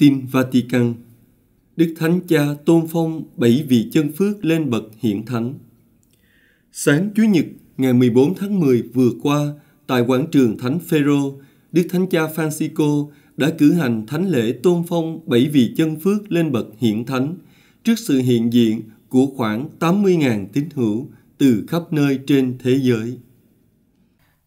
Tin Vatican Đức Thánh Cha tôn phong bảy vị chân phước lên bậc hiển thánh. Sáng Chủ nhật ngày 14 tháng 10 vừa qua tại quảng trường Thánh Phêrô, Đức Thánh Cha Francisco đã cử hành thánh lễ tôn phong bảy vị chân phước lên bậc hiển thánh trước sự hiện diện của khoảng 80.000 tín hữu từ khắp nơi trên thế giới.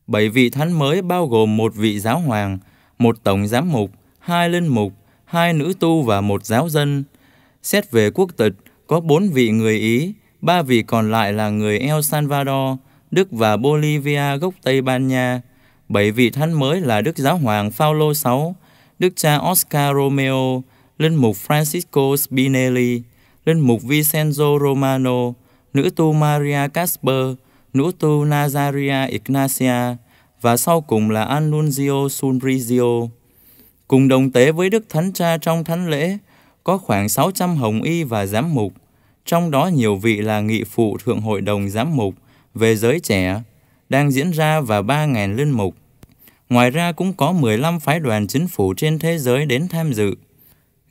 Bảy vị thánh mới bao gồm một vị giáo hoàng, một tổng giám mục, hai linh mục, hai nữ tu và một giáo dân. Xét về quốc tịch, có bốn vị người Ý, ba vị còn lại là người El Salvador, Đức và Bolivia gốc Tây Ban Nha. Bảy vị thánh mới là Đức Giáo hoàng Phaolô VI, Đức cha Oscar Romeo, Linh mục Francisco Spinelli, Linh mục Vincenzo Romano, nữ tu Maria Casper, nữ tu Nazaria Ignacia và sau cùng là Annunzio Sunrizio. Cùng đồng tế với Đức Thánh Cha trong thánh lễ, có khoảng 600 hồng y và giám mục, trong đó nhiều vị là nghị phụ Thượng Hội đồng Giám mục về giới trẻ, đang diễn ra và 3.000 linh mục. Ngoài ra cũng có 15 phái đoàn chính phủ trên thế giới đến tham dự.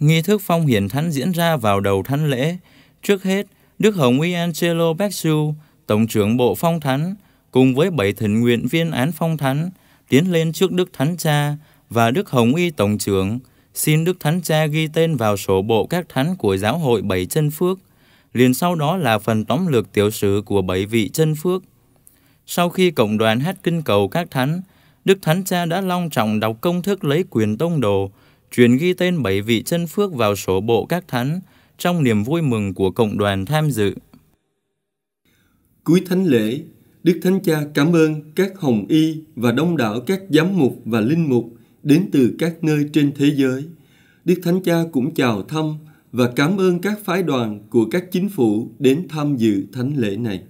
Nghi thức phong hiển thánh diễn ra vào đầu thánh lễ. Trước hết, Đức Hồng Y Angelo Becciu, Tổng trưởng Bộ Phong Thánh, cùng với bảy thỉnh nguyện viên án phong thánh, tiến lên trước Đức Thánh Cha và Đức Hồng Y Tổng trưởng, xin Đức Thánh Cha ghi tên vào sổ bộ các thánh của giáo hội Bảy Chân Phước, liền sau đó là phần tóm lược tiểu sử của bảy vị chân phước. Sau khi cộng đoàn hát kinh cầu các thánh, Đức Thánh Cha đã long trọng đọc công thức lấy quyền tông đồ, truyền ghi tên bảy vị chân phước vào sổ bộ các thánh trong niềm vui mừng của cộng đoàn tham dự. Cuối thánh lễ, Đức Thánh Cha cảm ơn các hồng y và đông đảo các giám mục và linh mục đến từ các nơi trên thế giới. Đức Thánh Cha cũng chào thăm và cảm ơn các phái đoàn của các chính phủ đến tham dự thánh lễ này.